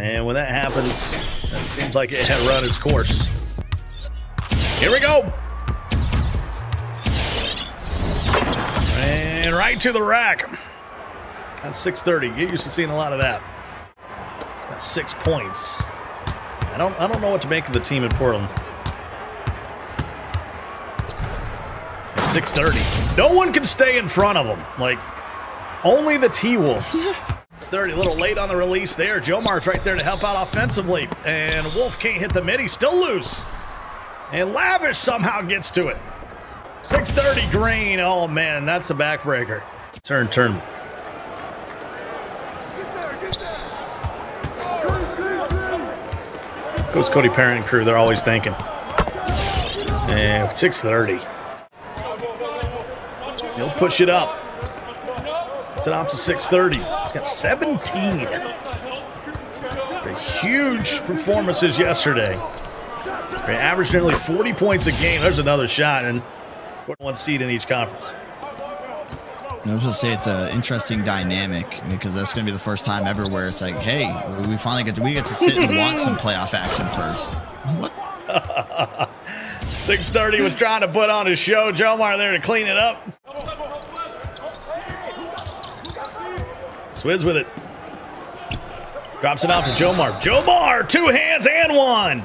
And when that happens, it seems like it had run its course. Here we go. And right to the rack. That's 630. Get used to seeing a lot of that. That's six points. I don't I don't know what to make of the team in Portland. 630. No one can stay in front of them. Like only the T-Wolves. It's 30, a little late on the release there. Joe Jomar's right there to help out offensively. And Wolf can't hit the mid. He's still loose. And Lavish somehow gets to it. 630 Green. Oh, man, that's a backbreaker. Turn, turn. Goes Cody Parent and crew. They're always thinking. And 630. He'll push it up. It's it off to 630. He's got 17. The huge performances yesterday. They averaged nearly 40 points a game. There's another shot, and one seed in each conference. I was going to say it's an interesting dynamic because that's going to be the first time ever where it's like, hey, we finally get to we get to sit and watch some playoff action first. What? 630 was trying to put on his show. Jomar there to clean it up. Swids with it. Drops it off to Jomar. Jomar, two hands and one.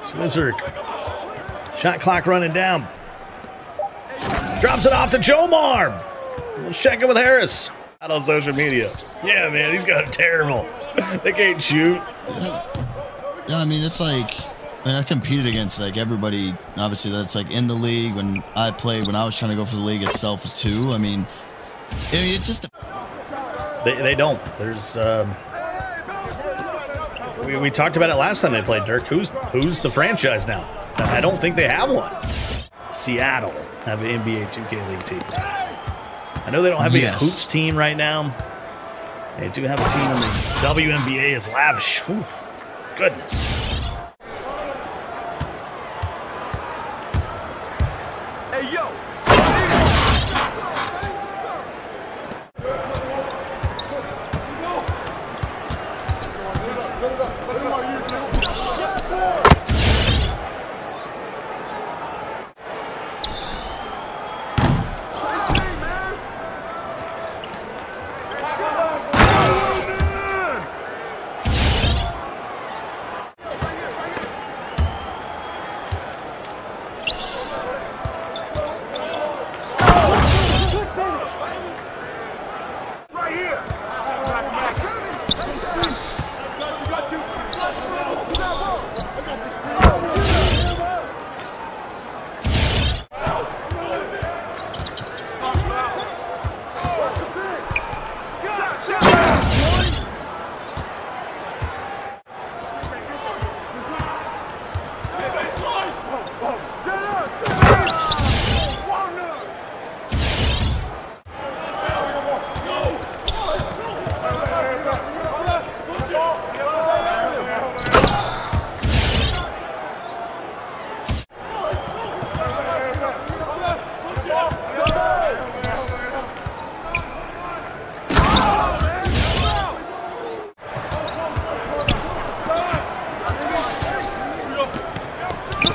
Swizzer. Shot clock running down. Drops it off to Jomar. We'll check it with Harris. Out on social media. Yeah, man, he's got a terrible. they can't shoot. Yeah, I mean, it's like I mean, I competed against like everybody, obviously that's like in the league. When I played, when I was trying to go for the league itself too. I mean, I mean, it just they, they don't. There's um, we, we talked about it last time they played Dirk. Who's who's the franchise now? I don't think they have one. Seattle have an NBA 2K League team. I know they don't have yes. a hoops team right now. They do have a team in the WNBA is lavish. Whew, goodness.